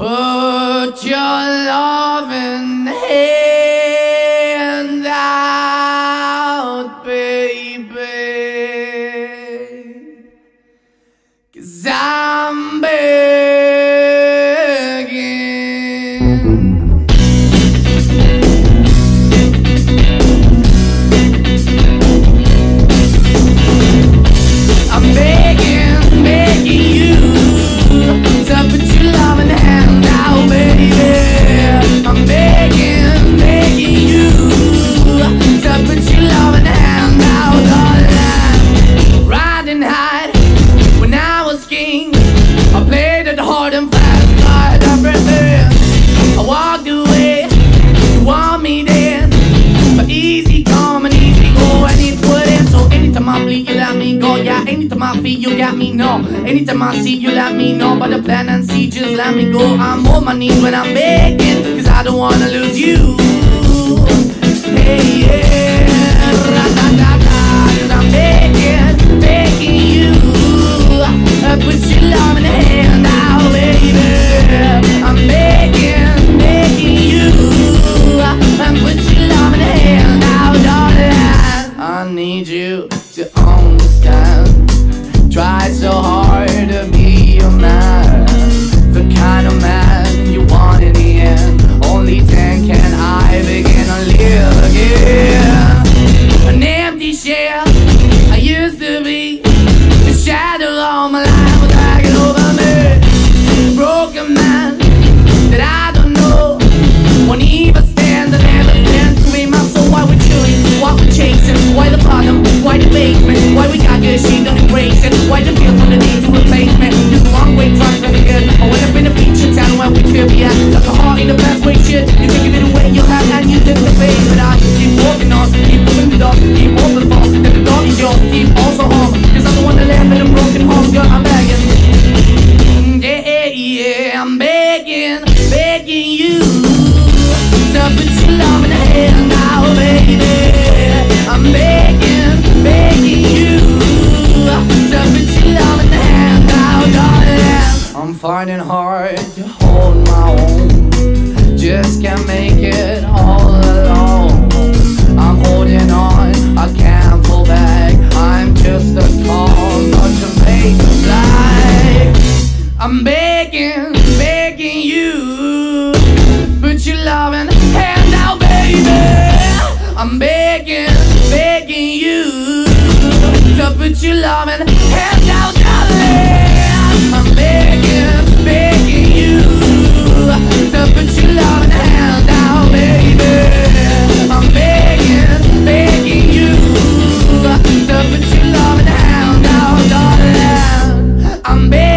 Put your loving hand out, baby. Cause I'm begging. my feet, you got me, no. Anytime I see you, let me know. But the plan and see, just let me go. I'm on my knees when I'm begging, cause I don't wanna lose you. Hey, yeah. all my life. finding hard to hold my own. Just can't make it all alone. I'm holding on, I can't fall back. I'm just a call, not your fake life I'm begging, begging you. Put your loving hand out, baby. I'm begging, begging you To put your loving hand out. Zombie